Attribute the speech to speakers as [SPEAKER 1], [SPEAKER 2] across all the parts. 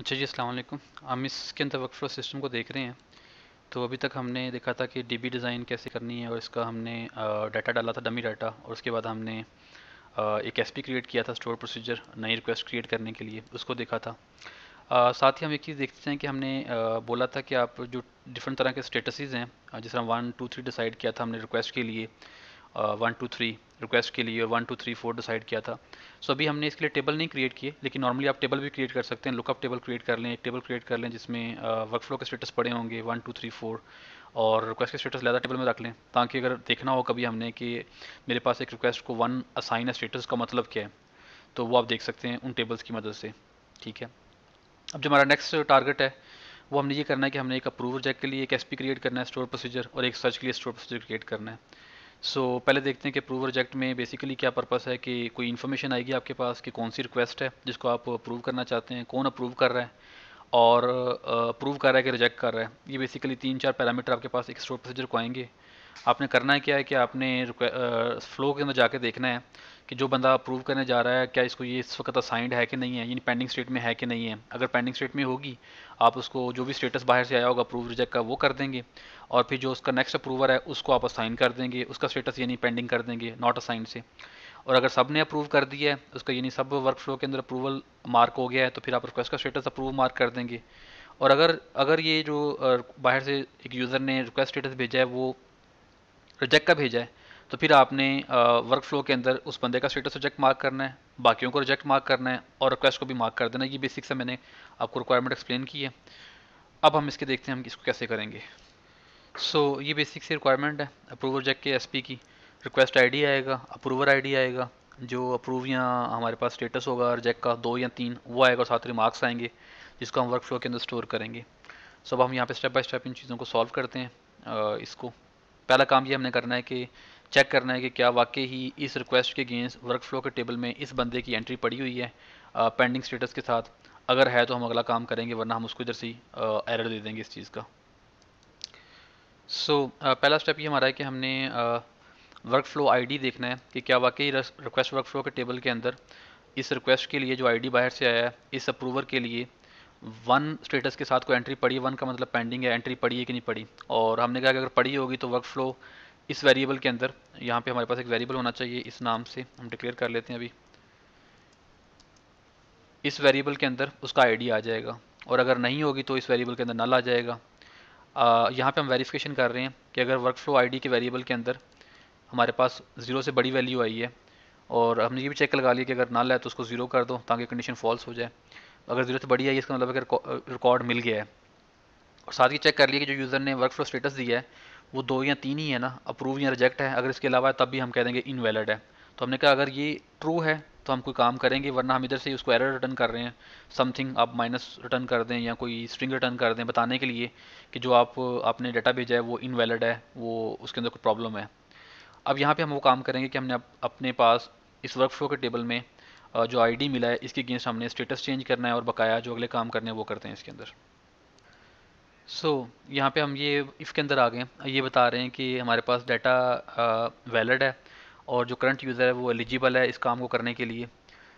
[SPEAKER 1] अच्छा जी, अस्सलाम हम इसके अंदर वर्क वर्कफ्लो सिस्टम को देख रहे हैं। तो अभी तक हमने देखा था कि डीबी डिज़ाइन कैसे करनी है और इसका हमने डाटा डाला था डमी डाटा और उसके बाद हमने एक एसपी क्रिएट किया था स्टोर प्रोसीजर नई रिक्वेस्ट क्रिएट करने के लिए, उसको देखा था। साथ ही हम एक चीज़ देखते हैं कि हमने बोला था कि आप जो डिफरेंट तरह के स्टेटसेस हैं जिस तरह वन टू थ्री डिसाइड किया था हमने रिक्वेस्ट के लिए वन टू थ्री रिक्वेस्ट के लिए one two three four decide किया था। सो so, अभी हमने इसके लिए टेबल नहीं क्रिएट किए लेकिन नॉर्मली आप टेबल भी क्रिएट कर सकते हैं। लुकअप टेबल क्रिएट कर लें एक टेबल क्रिएट कर लें जिसमें वर्क फ्लो के स्टेटस पड़े होंगे वन टू थ्री फोर और रिक्वेस्ट के स्टेटस ज़्यादा टेबल में रख लें ताकि अगर देखना हो कभी हमने कि मेरे पास एक रिक्वेस्ट को वन असाइन है स्टेटस का मतलब क्या है तो वो आप देख सकते हैं उन टेबल्स की मदद से। ठीक है? अब जो हमारा नेक्स्ट टारगेट है वो हमने ये करना है कि हमने एक अप्रूवल चेक के लिए एक एसपी क्रिएट करना है स्टोर प्रोसीजर और एक सर्च के लिए स्टोर प्रोसीजर क्रिएट करना है। सो so, पहले देखते हैं कि प्रूव रिजेक्ट में बेसिकली क्या पर्पस है कि कोई इन्फॉर्मेशन आएगी आपके पास कि कौन सी रिक्वेस्ट है जिसको आप अप्रूव करना चाहते हैं कौन अप्रूव कर रहा है और अप्रूव कर रहा है कि रिजेक्ट कर रहा है। ये बेसिकली तीन चार पैरामीटर आपके पास एक स्टोर प्रोसीजर को आएँगे। आपने करना है क्या है कि आपने फ्लो के अंदर जाके देखना है कि जो बंदा अप्रूव करने जा रहा है, क्या इसको ये इस वक्त असाइंड है कि नहीं है? यानी पेंडिंग स्टेट में है कि नहीं है? अगर पेंडिंग स्टेट में होगी, आप उसको जो भी स्टेटस बाहर से आया होगा अप्रूव रिजेक्ट का, वो कर देंगे। और फिर जो उसका नेक्स्ट अप्रूवर है, उसको आप असाइन कर देंगे। उसका स्टेटस यानी पेंडिंग कर देंगे नॉट असाइन से। और अगर सबने अप्रूव कर दिया है, उसका यानी सब वर्क फ्लो के अंदर अप्रूवल मार्क हो गया है तो फिर आप रिक्वेस्ट का स्टेटस अप्रूव मार्क कर देंगे। और अगर अगर ये जो बाहर से एक यूज़र ने रिक्वेस्ट स्टेटस भेजा है, वो रिजेक्ट का भेजा है तो फिर आपने वर्क फ्लो के अंदर उस बंदे का स्टेटस रिजेक्ट मार्क करना है बाकियों को रिजेक्ट मार्क करना है और रिक्वेस्ट को भी मार्क कर देना ये बेसिक से मैंने आपको रिक्वायरमेंट एक्सप्लेन की है। अब हम इसके देखते हैं हम इसको कैसे करेंगे। सो so, ये बेसिक सी रिक्वायरमेंट है अप्रूवर जैक के एसपी की। रिक्वेस्ट आईडी आएगा अप्रूवर आईडी आएगा जो अप्रूव या हमारे पास स्टेटस होगा रिजेक्ट का दो या तीन वो आएगा और साथ रिमार्क्स आएँगे जिसको हम वर्क फ्लो के अंदर स्टोर करेंगे। सो अब हम यहाँ पे स्टेप बाय स्टेप इन चीज़ों को सॉल्व करते हैं इसको। पहला काम ये हमने करना है कि चेक करना है कि क्या वाकई ही इस रिक्वेस्ट के अगेंस्ट वर्क फ्लो के टेबल में इस बंदे की एंट्री पड़ी हुई है पेंडिंग स्टेटस के साथ। अगर है तो हम अगला काम करेंगे वरना हम उसको इधर से एरर दे देंगे इस चीज़ का। सो so, पहला स्टेप ये हमारा है कि हमने वर्क फ्लो आई देखना है कि क्या वाकई रिक्वेस्ट वर्क फ्लो के टेबल के अंदर इस रिक्वेस्ट के लिए जो आईडी बाहर से आया है इस अप्रूवर के लिए वन स्टेटस के साथ कोई एंट्री पड़ी, वन का मतलब पेंडिंग है एंट्री पड़ी है कि नहीं पड़ी? और हमने कहा कि अगर पड़ी होगी तो वर्क फ्लो इस वेरिएबल के अंदर, यहाँ पे हमारे पास एक वेरिएबल होना चाहिए, इस नाम से हम डिक्लेयर कर लेते हैं अभी। इस वेरिएबल के अंदर उसका आईडी आ जाएगा, और अगर नहीं होगी तो इस वेरिएबल के अंदर नल आ जाएगा। यहाँ पे हम वेरिफिकेशन कर रहे हैं कि अगर वर्क फ्लो आईडी के वेरिएबल के अंदर हमारे पास ज़ीरो से बड़ी वैल्यू आई है, और हमने ये भी चेक लगा लिया कि अगर नल है तो उसको ज़ीरो कर दो, ताकि कंडीशन फॉल्स हो जाए। अगर ज़रूरत बड़ी आई इसका मतलब अगर रिकॉर्ड मिल गया है। और साथ ही चेक कर लिया कि जो यूज़र ने वर्क फ्लो स्टेटस दिया है, वो दो या तीन ही है ना अप्रूव या रिजेक्ट है। अगर इसके अलावा है तब भी हम कह देंगे इनवैलिड है। तो हमने कहा, अगर ये ट्रू है तो हम कोई काम करेंगे, वरना हम इधर से उसको एरर रिटर्न कर रहे हैं। समथिंग आप माइनस रिटर्न कर दें या कोई स्ट्रिंग रिटर्न कर दें बताने के लिए कि जो आप, आपने डाटा भेजा है, वो इनवैलिड है, वो उसके अंदर कोई प्रॉब्लम है। अब यहाँ पे हम वो काम करेंगे कि हमने अपने पास इस वर्क फ्लो के टेबल में जो आईडी मिला है इसके अगेंस्ट हमने स्टेटस चेंज करना है और बकाया जो अगले काम करने हैं वो करते हैं इसके अंदर। सो so, यहाँ पे हम ये इसके अंदर आ गए ये बता रहे हैं कि हमारे पास डाटा वैलिड है और जो करंट यूज़र है वो एलिजिबल है इस काम को करने के लिए।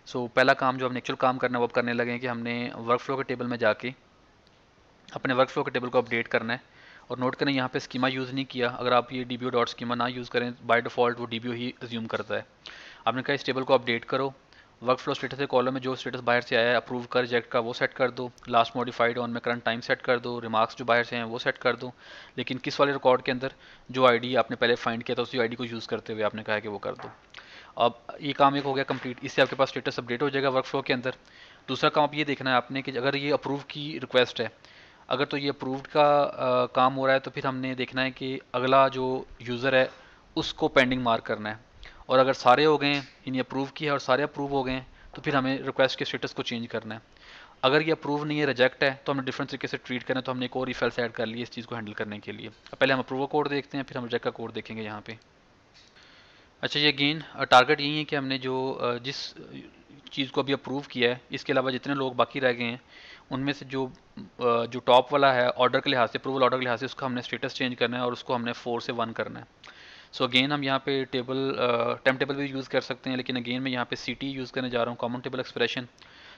[SPEAKER 1] सो so, पहला काम जो हमने एक्चुअल काम करना है वो अब करने लगे कि हमने वर्क फ्लो के टेबल में जाके अपने वर्क फ्लो के टेबल को अपडेट करना है। और नोट करें यहाँ पे स्कीमा यूज़ नहीं किया। अगर आप ये डी डॉट स्कीमा ना यूज़ करें बाय डिफ़ॉल्ट वो डी बी ही अज्यूम करता है। आपने कहा इस टेबल को अपडेट करो। वर्क फ्लो स्टेटस के कॉलम में जो स्टेटस बाहर से आया है अप्रूव कर रिजेक्ट का वो सेट कर दो। लास्ट मॉडिफाइड ऑन में करंट टाइम सेट कर दो। रिमार्क्स जो बाहर से हैं, वो सेट कर दो। लेकिन किस वाले रिकॉर्ड के अंदर जो आईडी आपने पहले फाइंड किया था, उसी आईडी को यूज़ करते हुए आपने कहा कि वो कर दो। अब ये काम एक हो गया कंप्लीट इससे आपके पास स्टेटस अपडेट हो जाएगा वर्क फ्लो के अंदर। दूसरा काम आप ये देखना है आपने कि अगर ये अप्रूव की रिक्वेस्ट है, अगर तो ये अप्रूव्ड का काम हो रहा है तो फिर हमने देखना है कि अगला जो यूज़र है, उसको पेंडिंग मार्क करना है। और अगर सारे हो गए इन्हें अप्रूव किया और सारे अप्रूव हो गए तो फिर हमें रिक्वेस्ट के स्टेटस को चेंज करना है। अगर ये अप्रूव नहीं है रिजेक्ट है तो हमें डिफरेंट तरीके से ट्रीट करना है तो हमने एक और इफेल्स ऐड कर लिया इस चीज़ को हैंडल करने के लिए। अब पहले हम अप्रूवल कोड देखते हैं, फिर हम रिजेक्ट का कोड देखेंगे यहाँ पे। अच्छा ये अगेन टारगेट यही है कि हमने जो जिस चीज़ को अभी अप्रूव किया है, इसके अलावा जितने लोग बाकी रह गए हैं, उनमें से जो जो टॉप वाला है ऑर्डर के लिहाज से अप्रूवल ऑर्डर के लिहाज से, उसका हमने स्टेटस चेंज करना है और उसको हमने फोर से वन करना है। सो अगेन हम यहाँ पे टेबल टाइम टेबल भी यूज़ कर सकते हैं, लेकिन अगेन मैं यहाँ पे सी टी यूज़ करने जा रहा हूँ कॉमन टेबल एक्सप्रेशन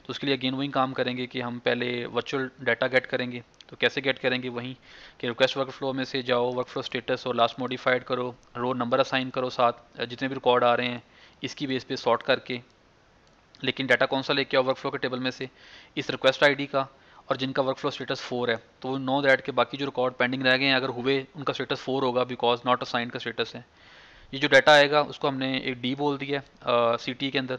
[SPEAKER 1] तो उसके लिए अगेन वही काम करेंगे कि हम पहले वर्चुअल डाटा गेट करेंगे. तो कैसे गेट करेंगे? वहीं कि रिक्वेस्ट वर्क फ्लो में से जाओ वर्क फ्लो स्टेटस और लास्ट मॉडिफाइड करो रो नंबर असाइन करो साथ जितने भी रिकॉर्ड आ रहे हैं, इसकी बेस पे सॉर्ट करके. लेकिन डाटा कौन सा लेके आओ वर्क फ्लो के टेबल में से? इस रिक्वेस्ट आईडी का. और जिनका वर्क फ्लो स्टेटस फोर है तो वो नो दैट के बाकी जो रिकॉर्ड पेंडिंग रह गए हैं, अगर हुए, उनका स्टेटस फोर होगा बिकॉज़ नॉट असाइन का स्टेटस है। ये जो डाटा आएगा, उसको हमने एक डी बोल दिया सी टी के अंदर।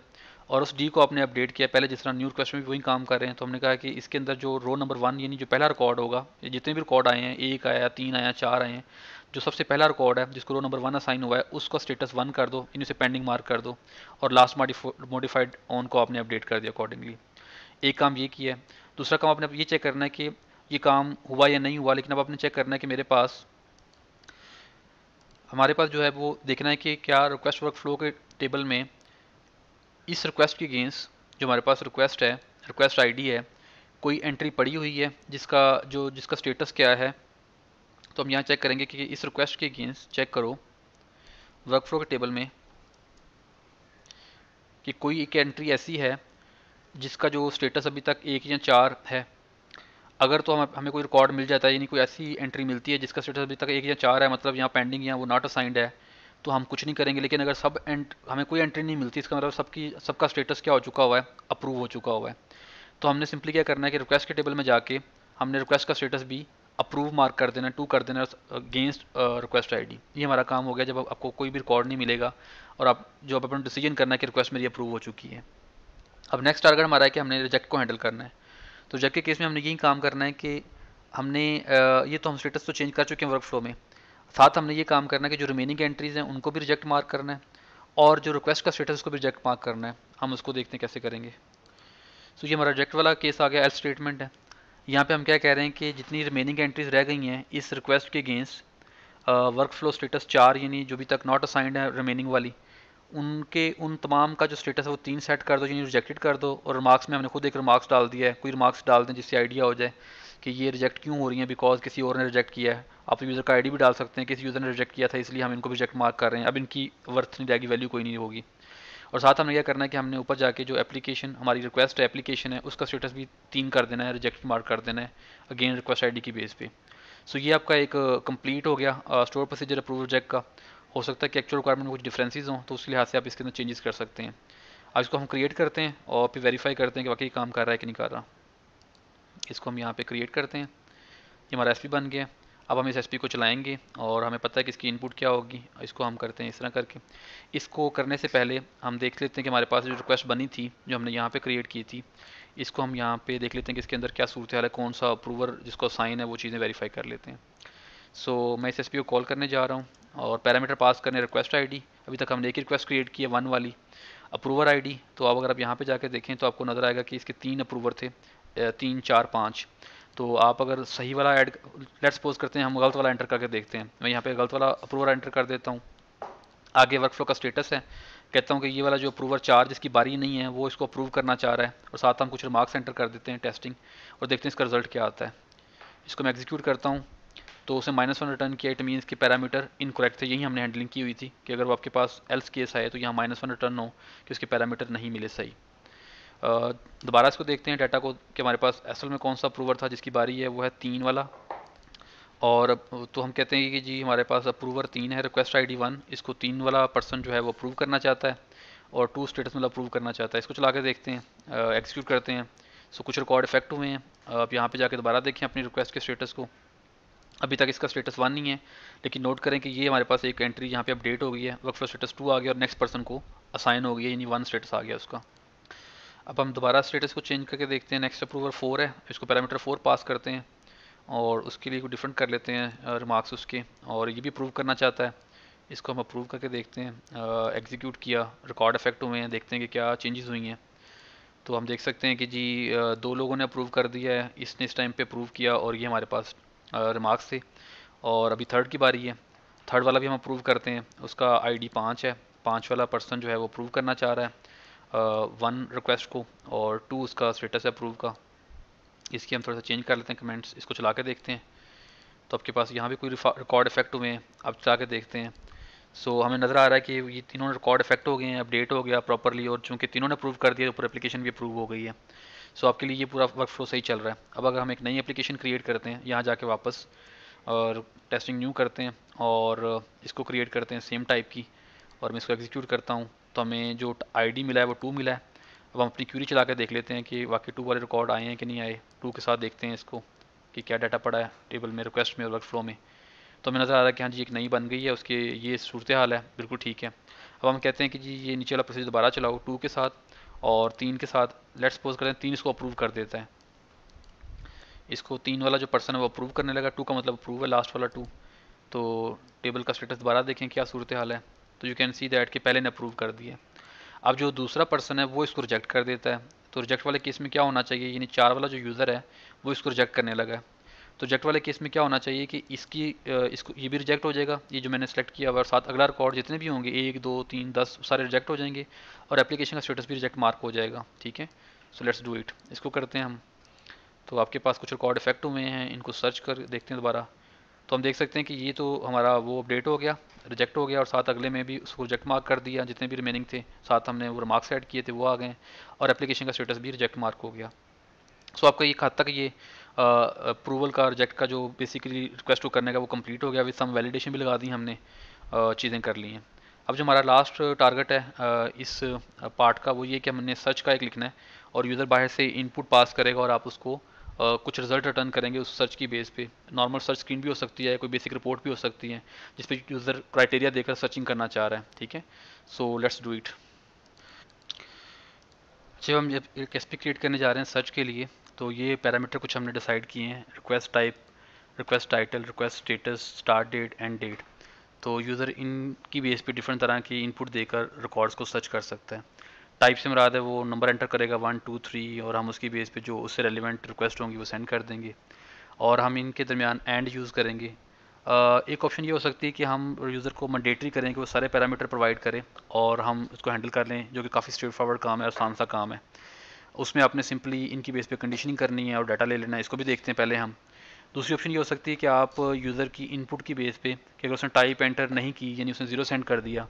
[SPEAKER 1] और उस डी को आपने अपडेट किया, पहले जिस तरह न्यू रिक्वेस्ट में भी वही काम कर रहे हैं तो हमने कहा कि इसके अंदर जो रो नंबर वन यानी जो पहला रिकॉर्ड होगा जितने भी रिकॉर्ड आए हैं, एक आया, तीन आया, चार आए हैं, जो सबसे पहला रिकॉर्ड है, जिसको रो नंबर वन असाइन हुआ है, उसका स्टेटस वन कर दो, इन्हें से पेंडिंग मार्क कर दो, और लास्ट मॉडिफाइड ऑन को आपने अपडेट कर दिया अकॉर्डिंगली एक काम ये किया है दूसरा काम आपने ये चेक करना है कि ये काम हुआ या नहीं हुआ, लेकिन अब आपने चेक करना है कि मेरे पास, हमारे पास जो है वो देखना है कि क्या रिक्वेस्ट वर्क फ्लो के टेबल में इस रिक्वेस्ट के अगेंस्ट जो हमारे पास रिक्वेस्ट है रिक्वेस्ट आईडी है, कोई एंट्री पड़ी हुई है, जिसका, जो, जिसका स्टेटस क्या है तो हम यहाँ चेक करेंगे कि इस रिक्वेस्ट के अगेंस्ट चेक करो वर्क फ्लो के टेबल में कि कोई एक एंट्री ऐसी है जिसका जो स्टेटस अभी तक एक या चार है, अगर तो हम, हमें कोई रिकॉर्ड मिल जाता है, यानी कोई ऐसी एंट्री मिलती है जिसका स्टेटस अभी तक एक या चार है मतलब यहाँ पेंडिंग या वो नॉट असाइंड है तो हम कुछ नहीं करेंगे। लेकिन अगर सब एंट हमें कोई एंट्री नहीं मिलती, इसका मतलब सबकी, सबका स्टेटस क्या हो चुका हुआ है अप्रूव हो चुका हुआ है। तो हमने सिंपली क्या करना है कि रिक्वेस्ट के टेबल में जाके हमने रिक्वेस्ट का स्टेटस भी अप्रूव मार्क कर देना टू कर देना अगेंस्ट रिक्वेस्ट आईडी ये हमारा काम हो गया, जब आपको कोई भी रिकॉर्ड नहीं मिलेगा, और आप, जो आप अपना डिसीज़न करना है कि रिक्वेस्ट मेरी अप्रूव हो चुकी है। अब नेक्स्ट टारगेट हमारा है कि हमने रिजेक्ट को हैंडल करना है। तो रिजेक्ट के केस में हमने यही काम करना है कि हमने ये तो हम स्टेटस तो चेंज कर चुके हैं वर्क फ्लो में। साथ हमने ये काम करना है कि जो रिमेनिंग एंट्रीज़ हैं, उनको भी रिजेक्ट मार्क करना है और जो रिक्वेस्ट का स्टेटस उसको भी रिजेक्ट मार्क करना है। हम उसको देखते हैं कैसे करेंगे। सो ये हमारा रिजेक्ट वाला केस आ गया एल स्टेटमेंट है। यहाँ पे हम क्या कह रहे हैं कि जितनी रिमेनिंग एंट्रीज रह गई हैं, इस रिक्वेस्ट के अगेंस्ट वर्क फ्लो स्टेटस चार, यानी जो भी तक नॉट असाइंड है रिमेनिंग वाली उनके, उन तमाम का जो स्टेटस है वो तीन सेट कर दो यानी रिजेक्टेड कर दो और रिमार्क्स में हमने खुद एक रिमार्क्स डाल दिया है। कोई रिमार्क्स डाल दें जिससे आइडिया हो जाए कि ये रिजेक्ट क्यों हो रही है? बिकॉज़ किसी और ने रिजेक्ट किया है। आप यूज़र का आईडी भी डाल सकते हैं। किसी यूज़र ने रिजेक्ट किया था, इसलिए हम इनको रिजेक्ट मार्क कर रहे हैं। अब इनकी वर्थ नहीं जाएगी वैल्यू कोई नहीं होगी। और साथ हमने क्या करना है कि हमने ऊपर जाके जो एप्लीकेशन हमारी रिक्वेस्ट है एप्लीकेशन है, उसका स्टेटस भी तीन कर देना है रिजेक्ट मार्क कर देना है अगेन रिक्वेस्ट आई की बेस पे। सो ये आपका एक कंप्लीट हो गया स्टोर प्रोसीजर अप्रूव रिजेक्ट का। हो सकता है कि एक्चुअल रिक्वायरमेंट में कुछ डिफरेंसेस हों तो उस लिहाज से आप इसके अंदर चेंजेस कर सकते हैं। आज इसको हम क्रिएट करते हैं और फिर वेरीफाई करते हैं कि वाकई काम कर रहा है कि नहीं कर रहा। इसको हम यहाँ पे क्रिएट करते हैं। ये हमारा एसपी बन गया। अब हम इस एस को चलाएँगे और हमें पता है कि इसकी इनपुट क्या होगी। इसको हम करते हैं इस तरह करके। इसको करने से पहले हम देख लेते हैं कि हमारे पास जो रिक्वेस्ट बनी थी जो हमने यहाँ पे क्रिएट की थी इसको हम यहाँ पे देख लेते हैं कि इसके अंदर क्या सूरत हाल है कौन सा अप्रूवर जिसको साइन है वो चीज़ें वेरीफाई कर लेते हैं। सो so, मैं इस एस को कॉल करने जा रहा हूँ। और पैरामीटर पास करने रिक्वेस्ट आईडी अभी तक हमने एक रिक्वेस्ट क्रिएट की है, वन वाली। अप्रूवर आईडी तो अब अगर आप यहाँ पे जाके देखें तो आपको नज़र आएगा कि इसके तीन अप्रूवर थे तीन, चार, पाँच। तो आप अगर सही वाला ऐड लेट सपोज़ करते हैं हम गलत वाला एंटर करके देखते हैं। मैं यहाँ पे गलत वाला अप्रूवर एंटर कर देता हूँ। आगे वर्क का स्टेटस है। कहता हूँ कि ये वाला जो अप्रूवर चार जिसकी बारी नहीं है, वो इसको अप्रूव करना चाह रहा है। और साथ हम कुछ रिमार्क्स एंटर कर देते हैं टेस्टिंग और देखते हैं इसका रिज़ल्ट क्या आता है। इसको मैं एग्जीक्यूट करता हूँ। तो उसे माइनस वन रिटर्न किया इट मीन्स कि पैरामीटर इनकरेक्ट थे, यही हमने हैंडलिंग की हुई थी कि अगर वो आपके पास एल्स केस आए तो यहाँ माइनस वन रिटर्न हो कि उसके पैरामीटर नहीं मिले सही। दोबारा इसको देखते हैं डाटा को कि हमारे पास असल में कौन सा अप्रूवर था जिसकी बारी है, वो है तीन वाला। और तो हम कहते हैं कि जी हमारे पास अप्रूवर तीन है रिक्वेस्ट आईडी वन इसको तीन वाला पर्सन जो है वो अप्रूव करना चाहता है और टू स्टेटस मतलब अप्रूव करना चाहता है। इसको चला के देखते हैं एग्जीक्यूट करते हैं। सो कुछ रिकॉर्ड इफ़ेक्ट हुए हैं। आप यहाँ पे जाके दोबारा देखें अपनी रिक्वेस्ट के स्टेटस को। अभी तक इसका स्टेटस वन नहीं है, लेकिन नोट करें कि ये हमारे पास एक एंट्री यहाँ पे अपडेट हो गई है वर्क फ्लो स्टेटस टू आ गया और नेक्स्ट पर्सन को असाइन हो गया यानी वन स्टेटस आ गया उसका। अब हम दोबारा स्टेटस को चेंज करके देखते हैं नेक्स्ट अप्रूवर फोर है, इसको पैरामीटर फोर पास करते हैं और उसके लिए कुछ डिफरेंट कर लेते हैं रिमार्क्स उसके और ये भी अप्रूव करना चाहता है। इसको हम अप्रूव करके देखते हैं एग्जीक्यूट किया रिकॉर्ड इफ़ेक्ट हुए हैं, देखते हैं कि क्या चेंजेस हुई हैं। तो हम देख सकते हैं कि जी दो लोगों ने अप्रूव कर दिया है, इसने इस टाइम पे अप्रूव किया और ये हमारे पास रिमार्क्स थे। और अभी थर्ड की बारी है। थर्ड वाला भी हम अप्रूव करते हैं। उसका आईडी पाँच है। पाँच वाला पर्सन जो है वो अप्रूव करना चाह रहा है। वन रिक्वेस्ट को और टू उसका स्टेटस है अप्रूव का। इसकी हम थोड़ा सा चेंज कर लेते हैं कमेंट्स इसको चला के देखते हैं। तो आपके पास यहाँ भी कोई रिकॉर्ड इफ़ेक्ट हुए हैं। आप चला के देखते हैं। सो so, हमें नज़र आ रहा है कि ये तीनों रिकॉर्ड इफ़ेक्ट हो गए हैं अपडेट हो गया प्रॉपरली और चूँकि तीनों ने अप्रूव कर दिया ऊपर एप्लीकेशन भी अप्रूव हो गई है। सो आपके लिए ये पूरा वर्क फ्लो सही चल रहा है। अब अगर हम एक नई एप्लीकेशन क्रिएट करते हैं, यहाँ जाके वापस, और टेस्टिंग न्यू करते हैं, और इसको क्रिएट करते हैं सेम टाइप की, और मैं इसको एग्जीक्यूट करता हूँ तो हमें जो आईडी मिला है, वो टू मिला है। अब हम अपनी क्यूरी चला कर देख लेते हैं कि वाकई टू वाले रिकॉर्ड आए हैं कि नहीं आए। टू के साथ देखते हैं इसको कि क्या डाटा पड़ा है टेबल में रिक्वेस्ट में और वर्क फ्लो में। तो हमें नज़र आ रहा है कि हाँ जी, एक नई बन गई है, उसके ये सूरत हाल है, बिल्कुल ठीक है। अब हम कहते हैं कि जी, ये नीचे वाला प्रोसेस दोबारा चलाओ टू के साथ और तीन के साथ लेट सपोज़ करें, तीन इसको अप्रूव कर देता है। इसको तीन वाला जो पर्सन है वो अप्रूव करने लगा टू का मतलब अप्रूव है लास्ट वाला टू तो टेबल का स्टेटस दोबारा देखें क्या सूरत हाल है। तो यू कैन सी दैट कि पहले ने अप्रूव कर दिया। अब जो दूसरा पर्सन है, वो इसको रिजेक्ट कर देता है। तो रिजेक्ट वाले केस में क्या होना चाहिए? यानी चार वाला जो यूज़र है, वो इसको रिजेक्ट करने लगा है। तो रिजेक्ट वाले केस में क्या होना चाहिए कि इसकी इसको, ये भी रिजेक्ट हो जाएगा। ये जो मैंने सेलेक्ट किया और साथ अगला रिकॉर्ड जितने भी होंगे, एक, दो, तीन, दस, सारे रिजेक्ट हो जाएँगे और एप्लीकेशन का स्टेटस भी रिजेक्ट मार्क हो जाएगा, ठीक है? सो लेट्स डू इट इसको करते हैं हम। तो आपके पास कुछ रिकॉर्ड इफ़ेक्ट हुए हैं, इनको सर्च कर, देखते हैं दोबारा। तो हम देख सकते हैं कि ये तो हमारा वो अपडेट हो गया रिजेक्ट हो गया और साथ अगले में भी उसको रिजेक्ट मार्क कर दिया, जितने भी रिमेनिंग थे। साथ हमने वो मार्क्स ऐड किए थे, वो आ गए और एप्लीकेशन का स्टेटस भी रिजेक्ट मार्क हो गया। सो आपका ये खाता तक ये अप्रूवल का रिजेक्ट का जो बेसिकली रिक्वेस्ट करने का वो कंप्लीट हो गया। विद सम वैलिडेशन भी लगा दी हमने चीज़ें कर ली हैं। अब जो हमारा लास्ट टारगेट है इस पार्ट का वो ये कि हमने सर्च का एक लिखना है और यूज़र बाहर से इनपुट पास करेगा और आप उसको कुछ रिज़ल्ट रिटर्न करेंगे उस सर्च की बेस पे। नॉर्मल सर्च स्क्रीन भी हो सकती है, कोई बेसिक रिपोर्ट भी हो सकती है, जिस पे यूज़र क्राइटेरिया देकर सर्चिंग करना चाह रहा है, ठीक है? सो लेट्स डू इट जब हम जब एक एस क्रिएट करने जा रहे हैं सर्च के लिए तो ये पैरामीटर कुछ हमने डिसाइड किए हैं request type request title request status start date end date तो यूज़र इनकी बेस पे डिफरेंट तरह की इनपुट देकर रिकॉर्ड्स को सर्च कर सकता है। टाइप से मराद है वो नंबर एंटर करेगा वन टू थ्री और हम उसकी बेस पे जो उससे रेलिवेंट रिक्वेस्ट होंगी वो सेंड कर देंगे। और हम इनके दरमियान एंड यूज़ करेंगे। एक ऑप्शन ये हो सकती है कि हम यूज़र को मंडेटरी करें कि वो सारे पैरामीटर प्रोवाइड करें और हम उसको हैंडल कर लें, जो कि काफ़ी स्ट्रेट फॉरवर्ड काम है आसान सा काम है। उसमें आपने सिंपली इनकी बेस पे कंडीशनिंग करनी है और डाटा ले लेना है इसको भी देखते हैं पहले हम। दूसरी ऑप्शन ये हो सकती है कि आप यूज़र की इनपुट की बेस पे कि अगर उसने टाइप एंटर नहीं की यानी उसने ज़ीरो सेंड कर दिया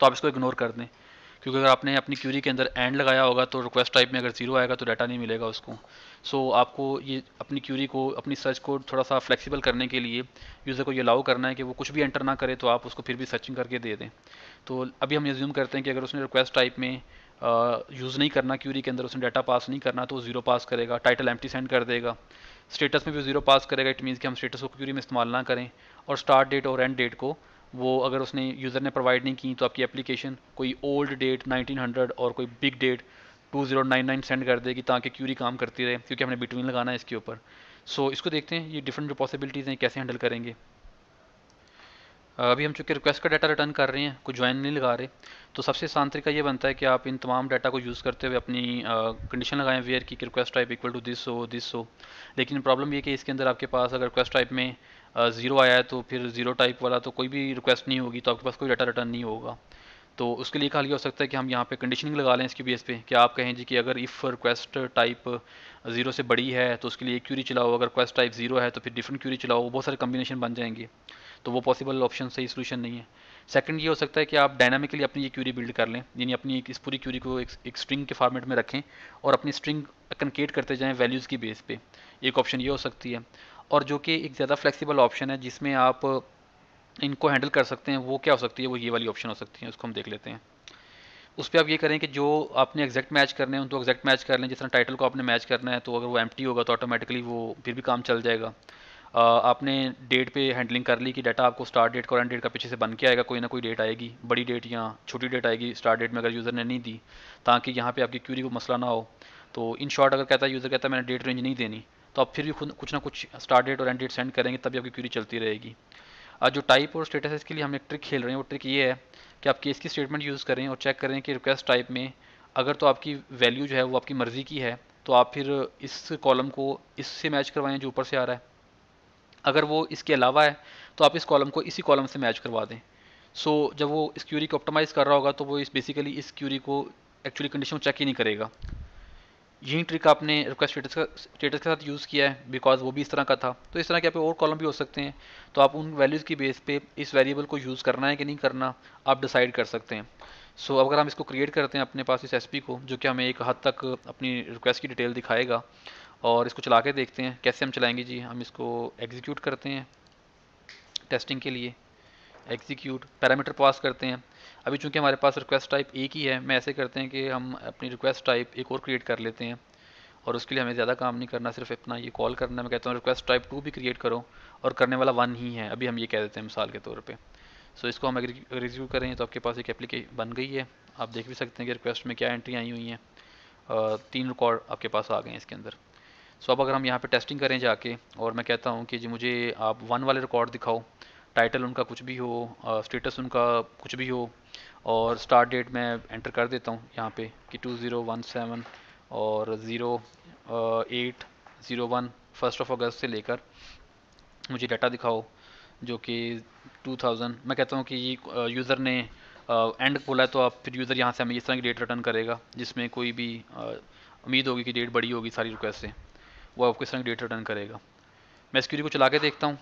[SPEAKER 1] तो आप इसको इग्नोर कर दें। क्योंकि अगर आपने अपनी क्यूरी के अंदर एंड लगाया होगा तो रिक्वेस्ट टाइप में अगर ज़ीरो आएगा तो डाटा नहीं मिलेगा उसको। सो so, आपको ये अपनी क्यूरी को अपनी सर्च को थोड़ा सा फ्लेक्सिबल करने के लिए यूज़र को ये अलाउ करना है कि वो कुछ भी एंटर ना करे तो आप उसको फिर भी सर्चिंग करके दे दें। तो अभी हम एज्यूम करते हैं कि अगर उसने रिक्वेस्ट टाइप में यूज़ नहीं करना क्यूरी के अंदर उसने डाटा पास नहीं करना तो वो ज़ीरो पास करेगा टाइटल एम सेंड कर देगा। स्टेटस में भी ज़ीरो पास करेगा इट मीन्स कि हम स्टेटस को क्यूरी में इस्तेमाल ना करें और स्टार्ट डेट और एंड डेट को वो अगर उसने यूज़र ने प्रोवाइड नहीं की तो आपकी एप्लीकेशन कोई ओल्ड डेट 1900 और कोई बिग डेट 2099 सेंड कर देगी ताकि क्यूरी काम करती रहे क्योंकि हमने बिटवीन लगाना है इसके ऊपर। सो so, इसको देखते हैं ये डिफरेंट जो पॉसिबिलिटीज़ हैं कैसे हैंडल करेंगे। अभी हम चूँकि रिक्वेस्ट का डाटा रिटर्न कर रहे हैं, कुछ ज्वाइन नहीं लगा रहे तो सबसे आसान तरीका ये बनता है कि आप इन तमाम डाटा को यूज़ करते हुए अपनी कंडीशन लगाएँ वेयर की request type equal to this हो दिस हो। लेकिन प्रॉब्लम ये कि इसके अंदर आपके पास अगर रिक्वेस्ट टाइप में ज़ीरो आया है तो फिर ज़ीरो टाइप वाला तो कोई भी रिक्वेस्ट नहीं होगी तो आपके पास कोई डाटा रिटर्न नहीं होगा। तो उसके लिए खाली हो सकता है कि हम यहाँ पे कंडीशनिंग लगा लें इसकी बेस पे, कि आप कहें जी कि अगर इफ़ रिक्वेस्ट टाइप ज़ीरो से बड़ी है तो उसके लिए एक क्यूरी चलाओ, अगर रिक्वेस्ट टाइप ज़ीरो है तो फिर डिफरेंट क्यूरी चलाओ बहुत सारे कम्बिनेशन बन जाएँगे। तो वो पॉसिबल ऑप्शन सही सोल्यूशन नहीं है। सेकंड ये हो सकता है कि आप डायनामिकली अपनी ये क्यूरी बिल्ड कर लें यानी अपनी इस पूरी क्यूरी को एक, एक स्ट्रिंग के फॉर्मेट में रखें और अपनी स्ट्रिंग कनकेट करते जाएँ वैल्यूज़ की बेस पे। एक ऑप्शन ये हो सकती है। और जो कि एक ज़्यादा फ्लेक्सिबल ऑप्शन है जिसमें आप इनको हैंडल कर सकते हैं वो क्या हो सकती है? वो ये वाली ऑप्शन हो सकती है उसको हम देख लेते हैं। उस पर आप ये करें कि जो आपने एग्जैक्ट मैच करने हैं उनको एग्जैक्ट मैच कर लें। जिस तरह टाइटल को आपने मैच करना है तो अगर वो एम होगा तो ऑटोमेटिकली वो फिर भी काम चल जाएगा। आपने डेट पे हैंडलिंग कर ली कि डाटा आपको स्टार्ट डेट एंड डेट का पीछे से बन के आएगा, कोई ना कोई डेट आएगी, बड़ी डेट या छोटी डेट आएगी स्टार्ट डेट में अगर यूज़र ने नहीं दी, ताकि यहाँ पे आपकी क्यूरी को मसला ना हो। तो इन शॉर्ट अगर कहता है यूज़र कहता है, मैंने डेट रेंज नहीं देनी तो आप फिर भी खुद, कुछ ना कुछ स्टार्ट डेट और एंड डेट सेंड करेंगे, तभी आपकी क्यूरी चलती रहेगी। जो टाइप और स्टेटस इसके लिए हम एक ट्रिक खेल रहे हैं। वो ट्रिक ये है कि आप केस की स्टेटमेंट यूज़ करें और चेक करें कि रिक्वेस्ट टाइप में अगर तो आपकी वैल्यू जो है, वो आपकी मर्ज़ी की है तो आप फिर इस कॉलम को इससे मैच करवाएँ जो ऊपर से आ रहा है। अगर वो इसके अलावा है तो आप इस कॉलम को इसी कॉलम से मैच करवा दें। सो so, जब वो इस क्यूरी को ऑप्टिमाइज़ कर रहा होगा तो वो इस बेसिकली इस क्यूरी को एक्चुअली कंडीशन चेक ही नहीं करेगा। यही ट्रिक आपने रिक्वेस्ट स्टेटस का स्टेटस के साथ यूज़ किया है बिकॉज़ वो भी इस तरह का था। तो इस तरह के आप और कॉलम भी हो सकते हैं। तो आप उन वैल्यूज़ की बेस पे इस वेरिएबल को यूज़ करना है कि नहीं करना आप डिसाइड कर सकते हैं। सो so, अगर हम इसको क्रिएट करते हैं अपने पास इस एसपी को जो कि हमें एक हद तक अपनी रिक्वेस्ट की डिटेल दिखाएगा और इसको चला के देखते हैं, कैसे हम चलाएँगे? जी, हम इसको एग्जीक्यूट करते हैं टेस्टिंग के लिए। एग्जीक्यूट पैरामीटर पास करते हैं। अभी चूँकि हमारे पास रिक्वेस्ट टाइप एक ही है, मैं ऐसे करते हैं कि हम अपनी रिक्वेस्ट टाइप एक और क्रिएट कर लेते हैं। और उसके लिए हमें ज़्यादा काम नहीं करना, सिर्फ़ अपना ये कॉल करना मैं कहता हूँ रिक्वेस्ट टाइप टू भी क्रिएट करो और करने वाला वन ही है। अभी हम ये कह देते हैं मिसाल के तौर पर सो इसको हम एग्जीक्यूट करें तो आपके पास एक एप्लीकेशन बन गई है। आप देख भी सकते हैं कि रिक्वेस्ट में क्या एंट्री आई हुई हैं। तीन रिकॉर्ड आपके पास आ गए हैं इसके अंदर। सो अब अगर हम यहाँ पे टेस्टिंग करें जाके, और मैं कहता हूँ कि जी मुझे आप वन वाले रिकॉर्ड दिखाओ टाइटल उनका कुछ भी हो स्टेटस उनका कुछ भी हो, और स्टार्ट डेट मैं एंटर कर देता हूँ यहाँ पे कि टू ज़ीरो वन सेवन और zero eight zero one first of August से लेकर मुझे डाटा दिखाओ, जो कि 2000 मैं कहता हूँ कि ये यूज़र ने एंड बोला है तो आप फिर यूज़र यहाँ से हमें इस तरह की डेट रिटर्न करेगा, जिसमें कोई भी उम्मीद होगी कि डेट बड़ी होगी सारी रिक्वेस्ट से। वो आपको इस तरह डेट रिटर्न करेगा। मैं इस क्यूरी को चला के देखता हूँ।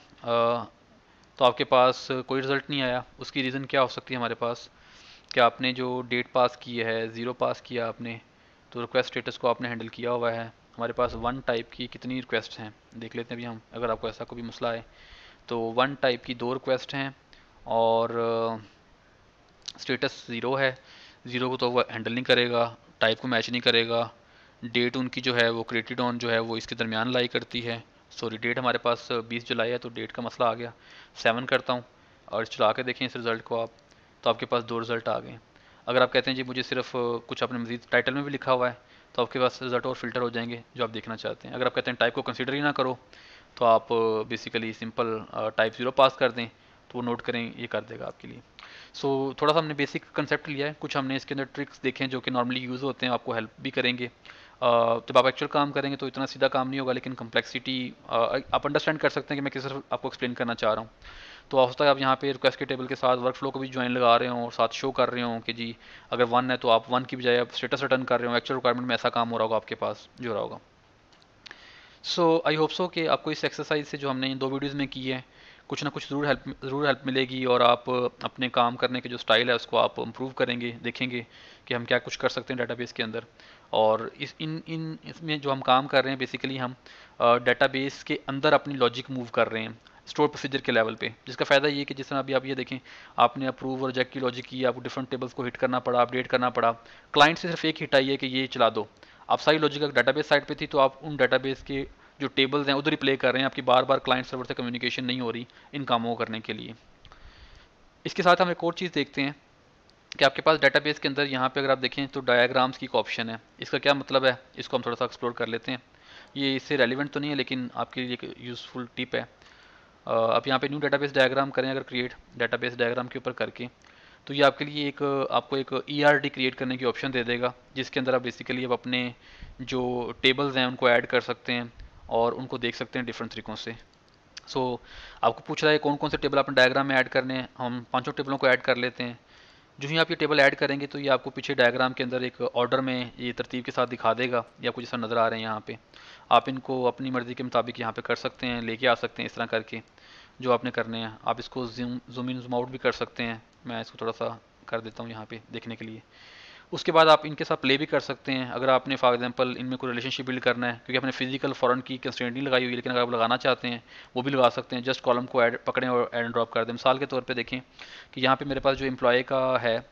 [SPEAKER 1] तो आपके पास कोई रिज़ल्ट नहीं आया। उसकी रीज़न क्या हो सकती है हमारे पास? कि आपने जो डेट पास की है ज़ीरो पास किया आपने तो रिक्वेस्ट स्टेटस को आपने हैंडल किया हुआ है। हमारे पास वन टाइप की कितनी रिक्वेस्ट हैं? देख लेते हैं अभी हम, अगर आपको ऐसा कोई मसला आए। तो वन टाइप की दो रिक्वेस्ट हैं और स्टेटस ज़ीरो है। ज़ीरो को तो वो हैंडल नहीं करेगा टाइप को मैच नहीं करेगा। डेट उनकी जो है, वो क्रिएटेड ऑन जो है, वो इसके दरमियान लाई करती है। सॉरी डेट हमारे पास 20 जुलाई है तो डेट का मसला आ गया। सेवन करता हूँ और चला के देखें इस रिज़ल्ट को आप तो आपके पास दो रिज़ल्ट आ गए। अगर आप कहते हैं जी, मुझे सिर्फ़ कुछ अपने मजीद टाइटल में भी लिखा हुआ है तो आपके पास रिज़ल्ट और फ़िल्टर हो जाएँगे, जो आप देखना चाहते हैं। अगर आप कहते हैं टाइप को कंसिडर ही ना करो तो आप basically simple type zero pass कर दें तो वो नोट करें, ये कर देगा आपके लिए। सो so, थोड़ा सा हमने बेसिक कंसेप्ट लिया है। कुछ हमने इसके अंदर ट्रिक्स देखे हैं जो कि नॉर्मली यूज़ होते हैं आपको हेल्प भी करेंगे। जब आप एक्चुअल काम करेंगे तो इतना सीधा काम नहीं होगा लेकिन कम्प्लेक्सिटी आप अंडरस्टैंड कर सकते हैं कि मैं किस तरह आपको एक्सप्लेन करना चाह रहा हूँ। तो हो सकता है आप यहाँ पे रिक्वेस्ट के टेबल के साथ वर्क फ्लो को भी ज्वाइन लगा रहे हो और साथ शो कर रहे हो कि जी अगर वन है तो आप वन की बजाय आप स्टेटस रिटर्न कर रहे हो। एक्चुअल रिक्वायरमेंट में ऐसा काम हो रहा होगा आपके पास जो रहा होगा। सो आई होप सो कि आपको इस एक्सरसाइज से जो हमने इन दो वीडियोज़ में की है कुछ ना कुछ ज़रूर हेल्प ज़रूर हेल्प मिलेगी और आप अपने काम करने के जो स्टाइल है, उसको आप इम्प्रूव करेंगे, देखेंगे कि हम क्या कुछ कर सकते हैं डाटाबेस के अंदर। और इस, इन इन, इसमें जो हम काम कर रहे हैं बेसिकली हम डाटाबेस के अंदर अपनी लॉजिक मूव कर रहे हैं स्टोर प्रोसीजर के लेवल पे। जिसका फ़ायदा ये कि जिस तरह अभी आप ये देखें, आपने अप्रूव और रिजेक्ट की लॉजिक की, आपको डिफरेंट टेबल्स को हिट करना पड़ा अपडेट करना पड़ा। क्लाइंट से सिर्फ़ एक हिट आई है कि ये चला दो। आप सारी लॉजिक अगर डाटाबेस साइड पे थी तो आप उन डाटाबेस के जो टेबल्स हैं, उधर ही प्ले कर रहे हैं, आपकी बार बार क्लाइंट सर्वर से कम्युनिकेशन नहीं हो रही इन कामों को करने के लिए। इसके साथ हम एक और चीज़ देखते हैं कि आपके पास डाटाबेस के अंदर यहाँ पे अगर आप देखें तो डायग्राम्स की एक ऑप्शन है। इसका क्या मतलब है? इसको हम थोड़ा सा एक्सप्लोर कर लेते हैं। ये इससे रेलिवेंट तो नहीं है, लेकिन आपके लिए एक यूज़फुल टिप है। आप यहाँ पे न्यू डाटाबेस डायग्राम करें, अगर क्रिएट डाटाबेस डायग्राम के ऊपर करके तो ये आपके लिए एक, आपको एक ई आर डी क्रिएट करने की ऑप्शन दे देगा, जिसके अंदर आप बेसिकली आप अपने जो टेबल्स हैं, उनको ऐड कर सकते हैं। और उनको देख सकते हैं डिफरेंट तरीक़ों से। सो so, आपको पूछ रहा है कौन कौन से टेबल अपने डायग्राम में ऐड करने हैं। हम पाँचों टेबलों को ऐड कर लेते हैं। जो ही आप ये टेबल ऐड करेंगे तो ये आपको पीछे डायग्राम के अंदर एक ऑर्डर में ये तरतीब के साथ दिखा देगा ये आपको जैसा नज़र आ रहे हैं यहाँ पे। आप इनको अपनी मर्ज़ी के मुताबिक यहाँ पे कर सकते हैं लेके आ सकते हैं इस तरह करके जो आपने करने हैं। आप इसको zoom zoom in zoom out भी कर सकते हैं। मैं इसको थोड़ा सा कर देता हूँ यहाँ पे देखने के लिए। उसके बाद आप इनके साथ प्ले भी कर सकते हैं, अगर आपने फॉर एग्जांपल इनमें कोई रिलेशनशिप बिल्ड करना है, क्योंकि आपने फ़िज़िकल फॉरन की कंस्टेंट नहीं लगाई हुई, लेकिन अगर आप लगाना चाहते हैं, वो भी लगा सकते हैं। जस्ट कॉलम को एड पकड़ें और एड ड्रॉप कर दें। मिसाल के तौर पर देखें कि यहाँ पर मेरे पास जो एम्प्लॉय का है,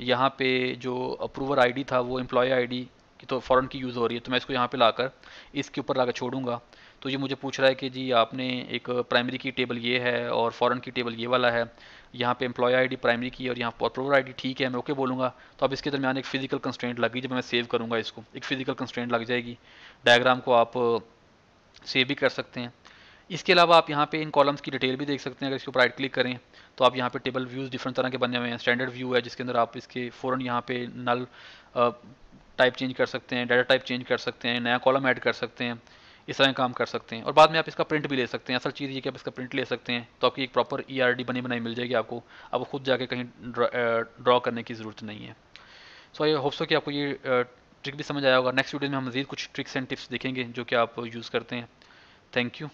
[SPEAKER 1] यहाँ पे जो अप्रूवर आईडी था, वो एम्प्लॉय आईडी की तो फ़ॉरन की यूज़ हो रही है तो मैं इसको यहाँ पे लाकर इसके ऊपर लाकर छोड़ूँगा। तो ये मुझे पूछ रहा है कि जी आपने एक प्राइमरी की टेबल ये है और फॉरेन की टेबल ये वाला है। यहाँ पे एम्प्लॉय आईडी प्राइमरी की और यहाँ पर अप्रूवर आईडी ठीक है, मैं ओके बोलूँगा। तो अब इसके दरमियान एक फ़िज़िकल कंस्टेंट लगी जब मैं सेव करूँगा इसको। एक फ़िज़िकल कंस्टेंट लग जाएगी। डायग्राम को आप सेव भी कर सकते हैं। इसके अलावा आप यहाँ पे इन कॉलम्स की डिटेल भी देख सकते हैं, अगर इसके ऊपर राइट क्लिक करें। तो आप यहाँ पे टेबल व्यूज़ डिफरेंट तरह के बने हुए हैं। स्टैंडर्ड व्यू है, जिसके अंदर आप इसके फ़ौरन यहाँ पे नल टाइप चेंज कर सकते हैं डाटा टाइप चेंज कर सकते हैं, नया कॉलम ऐड कर सकते हैं। इस तरह काम कर सकते हैं। और बाद में आप इसका प्रिंट भी ले सकते हैं। असल चीज़ ये कि आप इसका प्रिंट ले सकते हैं तो आपकी एक प्रॉपर ई आर डी बनी बनाई मिल जाएगी आपको। अब खुद जाके कहीं ड्रॉ करने की ज़रूरत नहीं है। सो आई होप सो कि आपको ये ट्रिक भी समझ आया होगा। नेक्स्ट वीडियो में हम मज़ीद कुछ ट्रिक्स एंड टिप्स देखेंगे जो कि आप यूज़ करते हैं। Thank you